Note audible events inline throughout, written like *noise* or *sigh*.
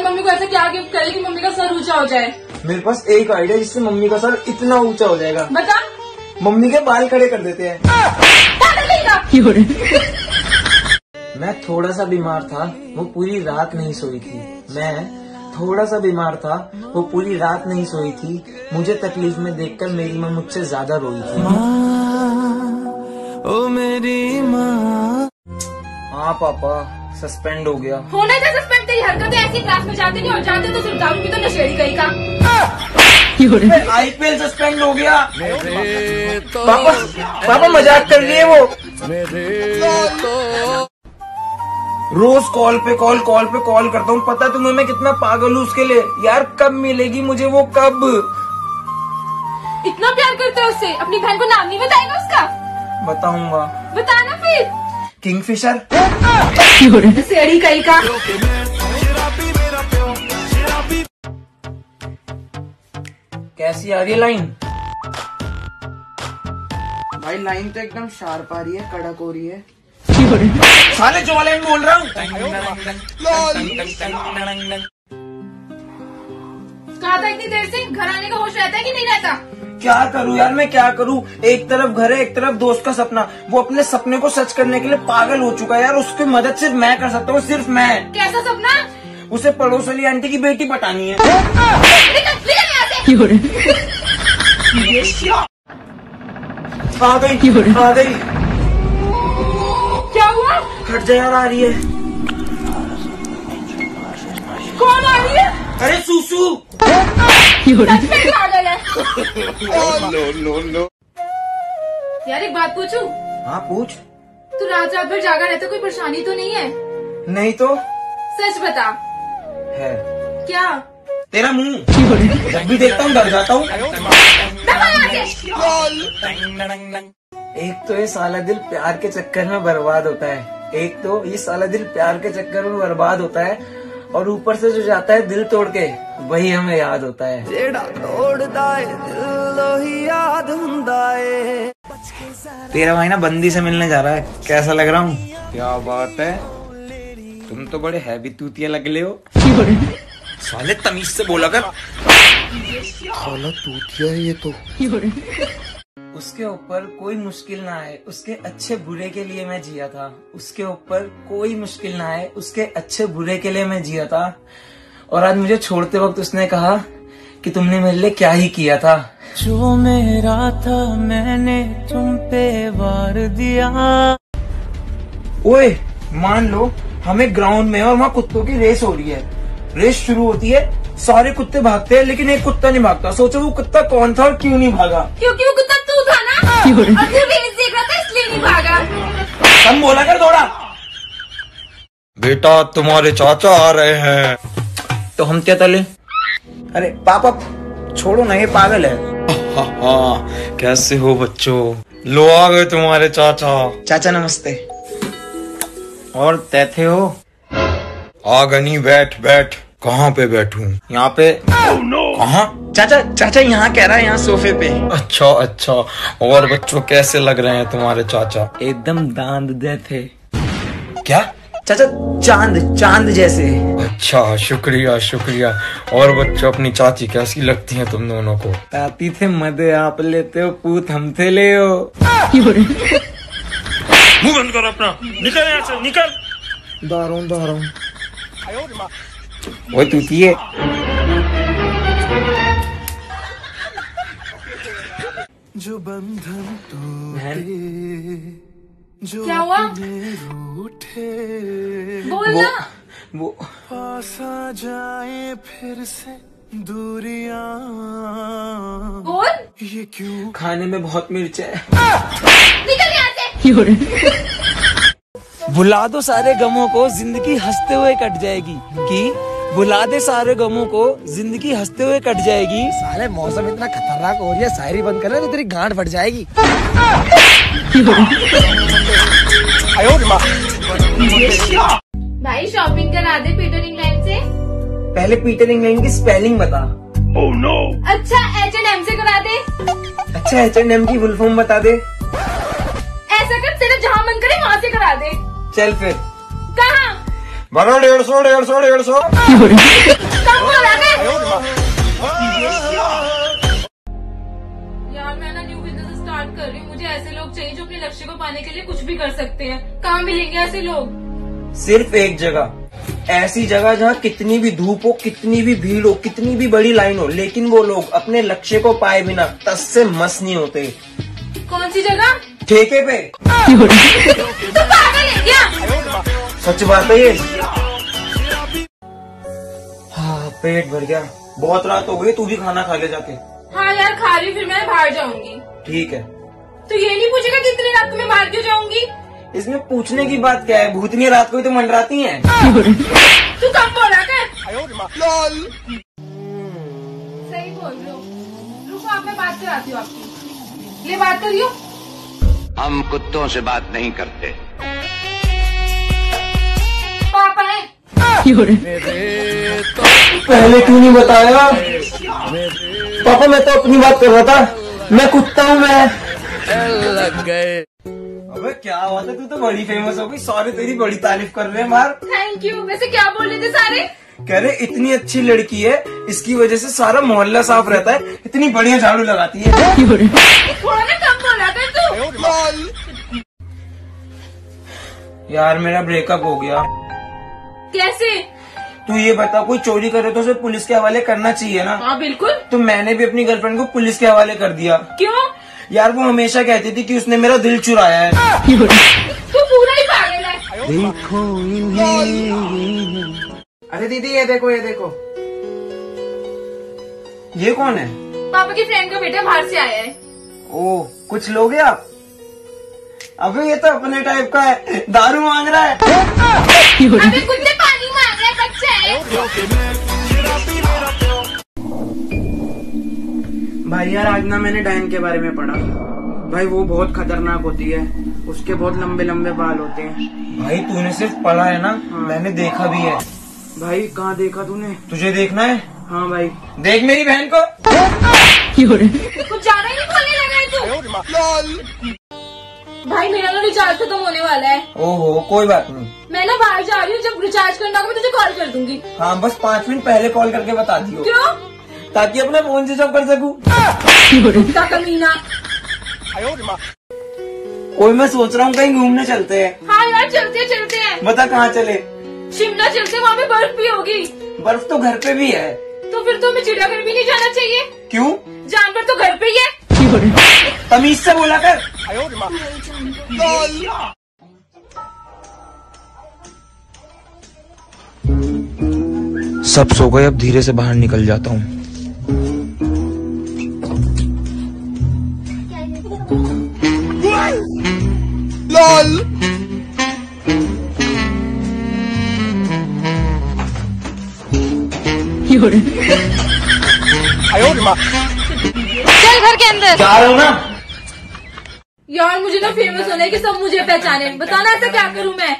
और मम्मी को ऐसा क्या गिफ्ट करे कि मम्मी का सर ऊँचा हो जाए। मेरे पास एक आइडिया जिससे मम्मी का सर इतना ऊँचा हो जाएगा। बता। मम्मी के बाल खड़े कर देते हैं। मैं थोड़ा सा बीमार था वो पूरी रात नहीं सोई थी। मैं थोड़ा सा बीमार था वो पूरी रात नहीं सोई थी। मुझे तकलीफ़ में देखकर मेरी माँ मुझसे ज़्यादा रोई थी। ओ मेरी माँ। हाँ पापा सस्पेंड हो गया। होना था तेरी हरकतें ऐसी क्लास में जाते नहीं और जाते तो सिर्फ़ दारू की तो नशेड़ी कहीं का। आईपीएल सस्पेंड हो। गया। पापा पापा मज़ाक कर रही है वो। रोज कॉल पे कॉल कॉल पे कॉल करता हूँ। पता तुम्हें मैं कितना पागल हूँ उसके लिए। यार कब मिलेगी मुझे वो कब? इतना प्यार करते हो उससे। अपनी बहन को नाम नहीं बताएगा उसका। बताऊँगा। बताना फिर। किंगफिशर सेड़ी कहीं का। कैसी आ रही है लाइन? भाई लाइन तो एकदम शार्प आ रही है कड़क हो रही है। साले जो वाले बोल रहा हूँ। कहा था इतनी देर से? घर आने का होश रहता है कि नहीं रहता? क्या करूँ यार मैं क्या करूँ? एक तरफ़ घर है एक तरफ़ दोस्त का सपना। वो अपने सपने को सच करने के लिए पागल हो चुका है यार। उसकी मदद सिर्फ़ मैं कर सकता हूँ सिर्फ़ मैं। कैसा सपना? उसे पड़ोस वाली आंटी की बेटी पटानी है। निकल निकल यहाँ से आ गई आ गई क्या हुआ हट जा यार आ रही है कौन आ रही है अरे सुसु यार एक बात पूछूँ हाँ पूछ तू रात रात भर जागा रहता कोई परेशानी तो नहीं है नहीं तो सच बता है क्या तेरा मुँह। जब भी देखता हूँ डर जाता हूँ। एक तो ये साला दिल प्यार के चक्कर में बर्बाद होता है। एक तो ये साला दिल प्यार के चक्कर में बर्बाद होता है और ऊपर से जो जाता है दिल तोड़ के वही हमें याद होता है। तेरा भाई ना बंदी से मिलने जा रहा है। कैसा लग रहा हूँ? क्या बात है? तुम तो बड़े हैवी तूतिया लग ले हो। साले तमीज से बोला कर। साला तूतिया है ये तो। उसके ऊपर कोई मुश्किल ना आए उसके अच्छे बुरे के लिए मैं जिया था। उसके ऊपर कोई मुश्किल ना आए उसके अच्छे बुरे के लिए मैं जिया था। और आज मुझे छोड़ते वक्त उसने कहा कि तुमने मेरे लिए क्या ही किया था। जो मेरा था मैंने तुम पे वार दिया। ओए मान लो हमें ग्राउंड में और वहाँ कुत्तों की रेस हो रही है। रेस शुरू होती है। सारे कुत्ते भागते हैं लेकिन एक कुत्ता नहीं भागता। सोचो वो कुत्ता कौन था और क्यों नहीं भागा? क्योंकि वो कुत्ता तू था ना? और तू रील्स देख रहा था इसलिए नहीं भागा। कम बोला कर दौड़ा। बेटा तुम्हारे चाचा आ रहे हैं। तो हम क्या तले? अरे पापा छोड़ो ना ये पागल है। हाँ कैसे हो बच्चों? लो आ गए तुम्हारे चाचा। चाचा नमस्ते। और तैथे हो? आ गनी बैठ बैठ। कहाँ पे बैठूं? यहाँ पे। oh, no. कहाँ? चाचा चाचा यहाँ कह रहा है यहाँ सोफे पे। अच्छा अच्छा। और बच्चों कैसे लग रहे हैं तुम्हारे चाचा? एकदम दांत दे थे। क्या? चाचा चाँद चाँद जैसे। अच्छा शुक्रिया शुक्रिया। और बच्चों अपनी चाची कैसी लगती हैं तुम दोनों को? ताती थे मदे आप लेते हो पूत हम थे ले हो। मुँह बंद कर अपना। निकल यहाँ से निकल। दारूं दारूं। वो तूतिए जो बंधन बहन। जो क्या हुआ? रूठे। वो ना। वो पास आ जाए फिर से दूरिया। ये क्यों? खाने में बहुत मिर्च है। निकल यहाँ से। *laughs* *laughs* भुला दो सारे गमों को ज़िंदगी हँसते हुए कट जाएगी। कि भुला दे सारे गमों को ज़िंदगी हँसते हुए कट जाएगी। साले मौसम इतना खतरनाक हो रही है शायरी बंद कर ले तो तेरी गांड फट जाएगी। भाई शॉपिंग करा दे पीटर इंग्लैंड से। पहले पीटर इंग्लैंड की स्पेलिंग बता। Oh, no. अच्छा एच एंड एम से करा दे। अच्छा एच एंड एम की फुल फॉर्म बता दे। ऐसा कर तेरा जहाँ मन करे वहाँ से करा दे। चल फिर। कहाँ? भरो डेढ़ सौ डेढ़ सौ डेढ़ सौ। कर यार मैं ना न्यू बिज़नेस स्टार्ट कर रही हूँ। मुझे ऐसे लोग चाहिए जो अपने लक्ष्य को पाने के लिए कुछ भी कर सकते हैं। कहाँ मिलेंगे ऐसे लोग? सिर्फ़ एक जगह। ऐसी जगह जहाँ कितनी भी धूप हो कितनी भी भीड़ हो कितनी भी बड़ी लाइन हो लेकिन वो लोग अपने लक्ष्य को पाए बिना तस से मस नहीं होते। कौन सी जगह? ठेके पे। *laughs* तो सच बात है ये। हाँ पेट भर गया। बहुत रात हो गई तू भी खाना खा ले जाके। हाँ यार खा रही फिर मैं बाहर जाऊँगी। ठीक है। तो ये नहीं पूछेगा कि इतनी रात को मैं बाहर क्यों जाऊँगी? इसमें पूछने की बात क्या है? भूतनी रात को ही तो मंडराती है। तू कम बोला कर सही बोल रहे हो। रुको आप मैं बात कराती हूँ आपकी। ये बात करियो। हम कुत्तों से बात नहीं करते। पहले क्यों नहीं बताया? पापा मैं तो अपनी बात कर रहा था। मैं कुत्ता हूँ मैं। लग गए अबे क्या हुआ था? तू तो बड़ी फ़ेमस हो गई। सॉरी तेरी बड़ी तारीफ़ कर रहे हैं मार। थैंक यू वैसे क्या बोल रहे थे सारे? कह रहे इतनी अच्छी लड़की है इसकी वजह से सारा मोहल्ला साफ़ रहता है। इतनी बढ़िया झाड़ू लगाती है। थोड़ा ना कम बोला तू। यार मेरा ब्रेकअप हो गया। कैसे? तू ये बता कोई चोरी करे तो उसे पुलिस के हवाले करना चाहिए ना? हाँ बिल्कुल। तो मैंने भी अपनी गर्लफ्रेंड को पुलिस के हवाले कर दिया। क्यों? यार वो हमेशा कहती थी कि उसने मेरा दिल चुराया है। तू पूरा ही पागल है। देखो अरे दीदी ये देखो ये देखो। ये कौन है? पापा की फ्रेंड का बेटा बाहर से आया है। ओ कुछ लोगे आप? अबे ये तो अपने टाइप का है। दारू मांग रहा है अबे कुत्ते पानी मांग रहा है बच्चा है भाई यार आज ना मैंने डायन के बारे में पढ़ा। भाई वो बहुत खतरनाक होती है। उसके बहुत लंबे लंबे बाल होते हैं। भाई तूने सिर्फ़ पढ़ा है ना? हाँ। मैंने देखा भी है। भाई कहाँ देखा तूने? तुझे देखना है? हाँ भाई। देख मेरी बहन को। कुछ ज़्यादा ही नहीं लगा है तू। भाई मेरा ना रिचार्ज खत्म होने वाला है। ओहो कोई बात नहीं। मैं ना बाहर जा रही हूँ जब रिचार्ज करना होगा मैं तुझे कॉल कर दूँगी। हाँ बस पाँच मिनट पहले कॉल करके बता दियो क्यों? ताकि अपने फ़ोन से जब कर सकूँ। का कमीना कोई मैं सोच रहा हूँ कहीं घूमने चलते हैं। हाँ यार चलते हैं चलते हैं। बता कहाँ चले? शिमला चलते हैं वहाँ पे बर्फ़ भी होगी। बर्फ़ तो घर पे भी है। तो फिर तो हमें चिड़ियाघर भी नहीं जाना चाहिए। क्यों? जानवर तो घर पे ही है। तमीज से बोला कर। सब सो गए अब धीरे से बाहर निकल जाता हूँ। चल घर के अंदर। जा रहा हूँ ना? यार मुझे ना फ़ेमस होना है कि सब मुझे पहचाने। बताना ऐसा क्या करूँ मैं?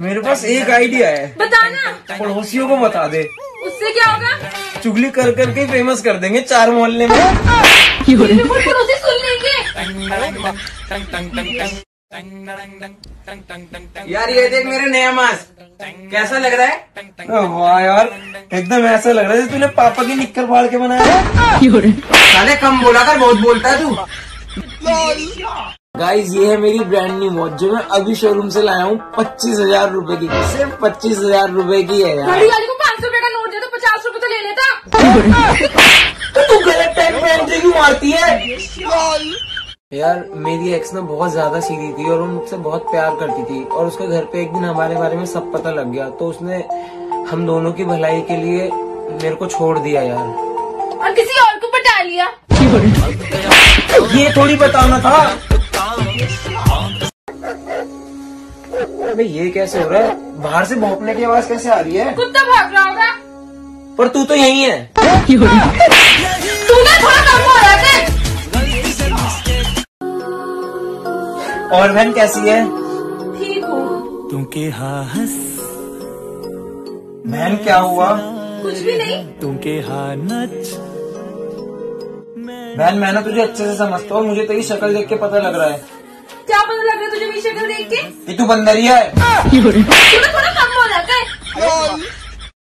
मेरे पास एक आइडिया है। बताना। पड़ोसियों को बता दे। उससे क्या होगा? चुगली कर करके फ़ेमस कर देंगे चार मोहल्ले में। पड़ोसी सुन लेंगे। यार ये देख मेरे नया मास्क कैसा लग रहा है? वाह यार एकदम ऐसा लग रहा है तूने पापा की निक्कर फाड़ के बनाया। साले कम बोला कर बहुत बोलता है तू। गाइस ये है मेरी ब्रांड न्यू वॉच जो मैं अभी शोरूम से लाया हूँ पच्चीस हज़ार रूपए की। सिर्फ़ पच्चीस हज़ार रूपए की है यार। बड़ी वाली को पाँच सौ रुपए का नोट दे तो पचास रूपए तो ले लेता। *laughs* तो तू गलत टाइम पे क्यों मारती है? यार मेरी एक्स ना बहुत ज़्यादा सीधी थी और वो मुझसे बहुत प्यार करती थी और उसके घर पे एक दिन हमारे बारे में सब पता लग गया तो उसने हम दोनों की भलाई के लिए मेरे को छोड़ दिया यार। और किसी और को बता लिया। ये थोड़ी बताना था। अबे ये कैसे हो रहा है? बाहर से भौंकने की आवाज़ कैसे आ रही है? कुत्ता भाग रहा होगा। पर तू तो यही है। तूने थोड़ा कम हो रहा है और बहन कैसी है? ठीक हूँ। तुमके हाँ हंस। बहन क्या हुआ? कुछ भी नहीं। तुमके हाँ नच। बहन मैं ना तुझे अच्छे से समझता हूँ। मुझे तेरी शक्ल देख के पता लग रहा है। क्या पता लग रहा है तुझे मेरी शक्ल देख के? तू बंदरिया है थोड़ा थोड़ा कम हो रहा है।